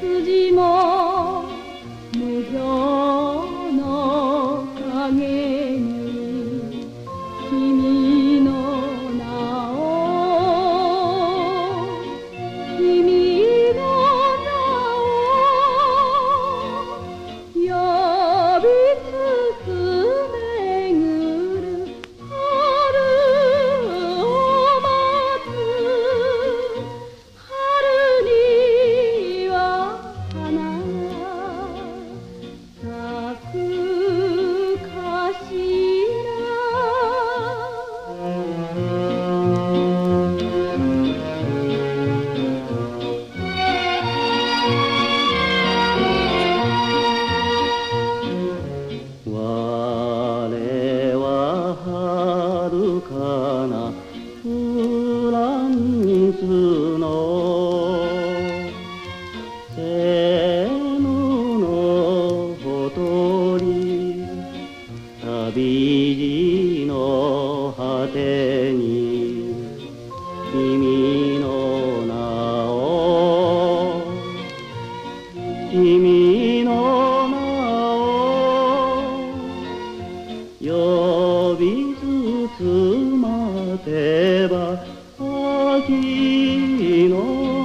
筋も無情の影にの。ぬのほとり旅路の果てに君の名を君の名を呼びつつ待てば秋の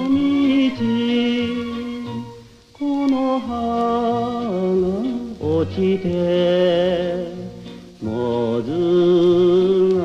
道この葉が落ちてもずが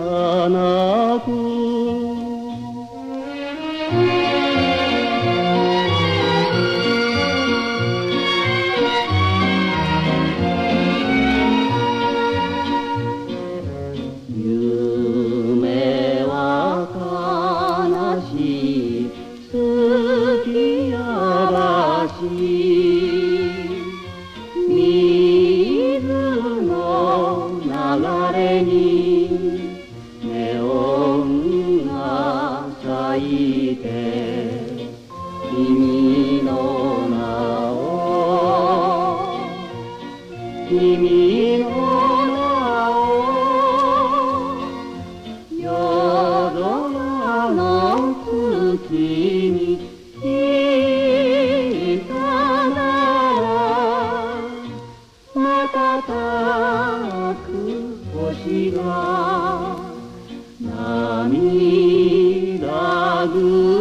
星が涙ぐ